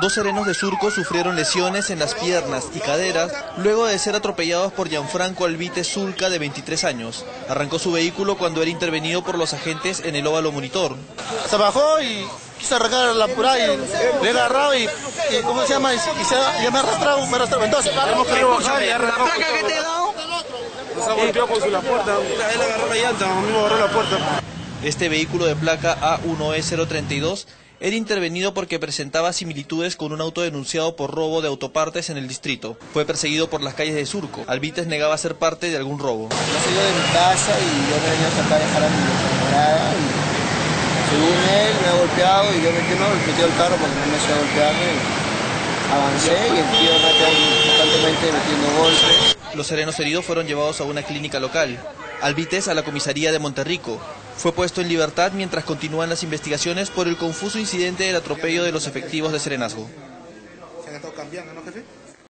Dos serenos de Surco sufrieron lesiones en las piernas y caderas luego de ser atropellados por Gianfranco Alvite Zulca de 23 años. Arrancó su vehículo cuando era intervenido por los agentes en el óvalo monitor. Se bajó y quiso arrancar la pura y le he agarrado y, y, ¿cómo se llama? Y, y se, ya me ha arrastrado, me ha arrastrado. Entonces, hemos querido bajar y. ¿La placa que te he dado? Nos ha golpeado con su la puerta, él agarró la llanta, a mí me agarró la puerta. Este vehículo de placa A1E032 era intervenido porque presentaba similitudes con un auto denunciado por robo de autopartes en el distrito. Fue perseguido por las calles de Surco. Alvites negaba ser parte de algún robo. Yo salí de mi casa y yo me venía a sacar a dejar a mi enamorada y según él me ha golpeado y yo metí, no, metí el carro porque no me hacía golpearme. Avancé y el tío me constantemente metiendo golpes. Los serenos heridos fueron llevados a una clínica local. Alvites a la comisaría de Monterrico. Fue puesto en libertad mientras continúan las investigaciones por el confuso incidente del atropello de los efectivos de Serenazgo.